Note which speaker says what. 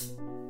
Speaker 1: you